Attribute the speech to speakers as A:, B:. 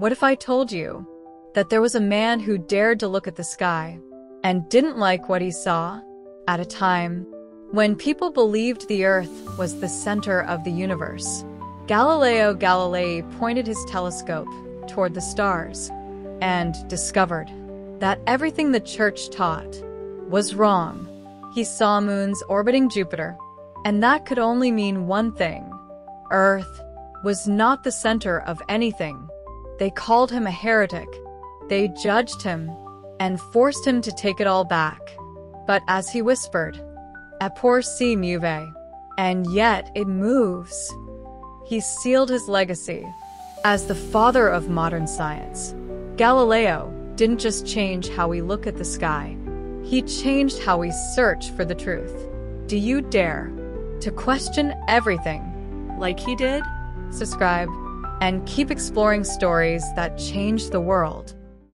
A: What if I told you that there was a man who dared to look at the sky and didn't like what he saw at a time when people believed the Earth was the center of the universe? Galileo Galilei pointed his telescope toward the stars and discovered that everything the church taught was wrong. He saw moons orbiting Jupiter, and that could only mean one thing. Earth was not the center of anything. They called him a heretic. They judged him and forced him to take it all back. But as he whispered, Eppur si muove, and yet it moves. He sealed his legacy as the father of modern science. Galileo didn't just change how we look at the sky, he changed how we search for the truth. Do you dare to question everything like he did? Subscribe and keep exploring stories that change the world.